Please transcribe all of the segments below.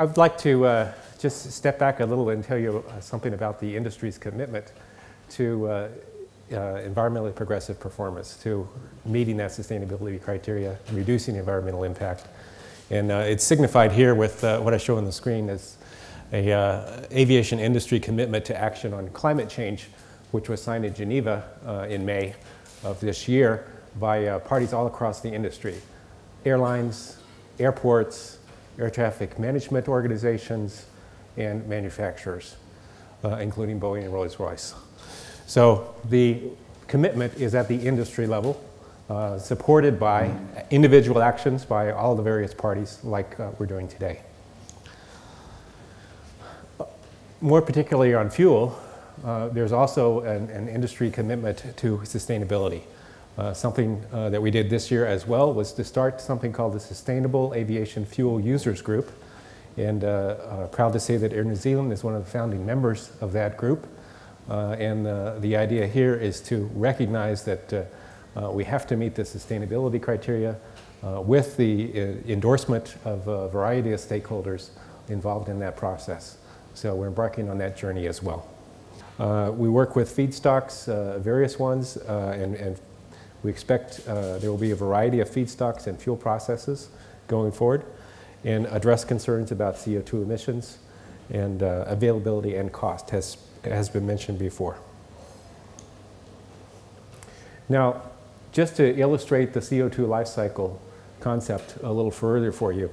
I would like to uh, just step back a little and tell you uh, something about the industry's commitment to uh, uh, environmentally progressive performance, to meeting that sustainability criteria, reducing environmental impact. And uh, it's signified here with what I show on the screen as a aviation industry commitment to action on climate change, which was signed in Geneva in May of this year by parties all across the industry. Airlines, airports, air traffic management organizations, and manufacturers, uh, including Boeing and Rolls-Royce. So the commitment is at the industry level, uh, supported by individual actions by all the various parties like uh, we're doing today. More particularly on fuel, uh, there's also an, an industry commitment to sustainability. Uh, something uh, that we did this year as well was to start something called the Sustainable Aviation Fuel Users Group. And uh, proud to say that Air New Zealand is one of the founding members of that group. Uh, and uh, the idea here is to recognize that we have to meet the sustainability criteria with the endorsement of a variety of stakeholders involved in that process. So we're embarking on that journey as well. We work with feedstocks, various ones, and, and, we expect uh, there will be a variety of feedstocks and fuel processes going forward and address concerns about CO2 emissions and uh, availability and cost has, has been mentioned before. Now, just to illustrate the CO2 life cycle concept a little further for you,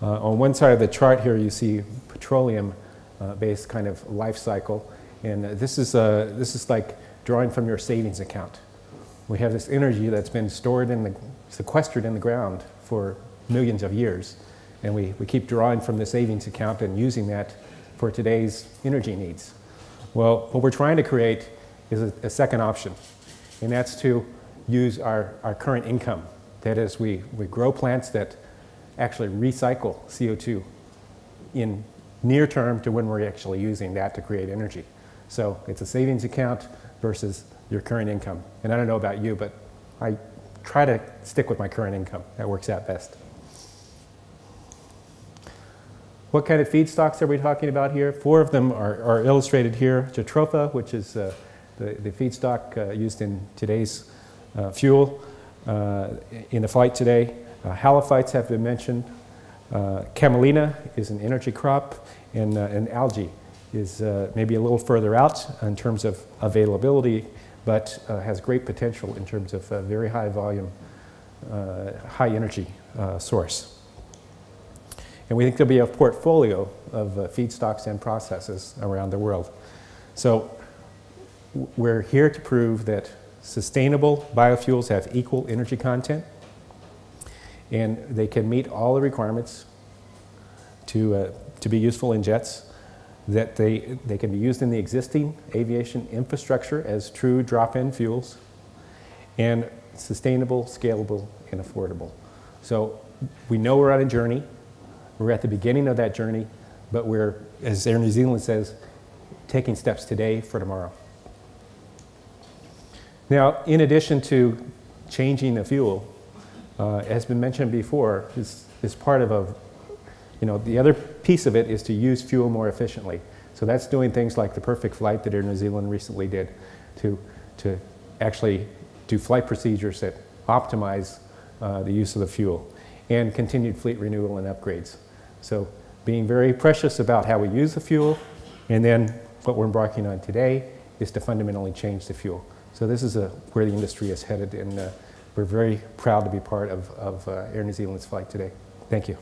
uh, on one side of the chart here you see petroleum-based uh, kind of life cycle, and this is, uh, this is like drawing from your savings account. We have this energy that's been stored in the, sequestered in the ground for millions of years. And we, we keep drawing from the savings account and using that for today's energy needs. Well, what we're trying to create is a, a second option, and that's to use our, our current income. That is, we, we grow plants that actually recycle CO2 in near term to when we're actually using that to create energy. So it's a savings account versus your current income. And I don't know about you, but I try to stick with my current income. That works out best. What kind of feedstocks are we talking about here? Four of them are, are illustrated here. Jatropha, which is uh, the, the feedstock uh, used in today's uh, fuel uh, in the flight today. Uh, halophytes have been mentioned. Uh, camelina is an energy crop, and, and algae is maybe a little further out in terms of availability but uh, has great potential in terms of a very high volume, uh, high energy uh, source. And we think there'll be a portfolio of uh, feedstocks and processes around the world. So we're here to prove that sustainable biofuels have equal energy content and they can meet all the requirements to, uh, to be useful in jets that they, they can be used in the existing aviation infrastructure as true drop-in fuels, and sustainable, scalable, and affordable. So we know we're on a journey. We're at the beginning of that journey, but we're, as Air New Zealand says, taking steps today for tomorrow. Now, in addition to changing the fuel, uh, as been mentioned before, is, is part of a you know, the other piece of it is to use fuel more efficiently. So that's doing things like the perfect flight that Air New Zealand recently did to, to actually do flight procedures that optimize uh, the use of the fuel and continued fleet renewal and upgrades. So being very precious about how we use the fuel and then what we're embarking on today is to fundamentally change the fuel. So this is a, where the industry is headed and uh, we're very proud to be part of, of uh, Air New Zealand's flight today. Thank you.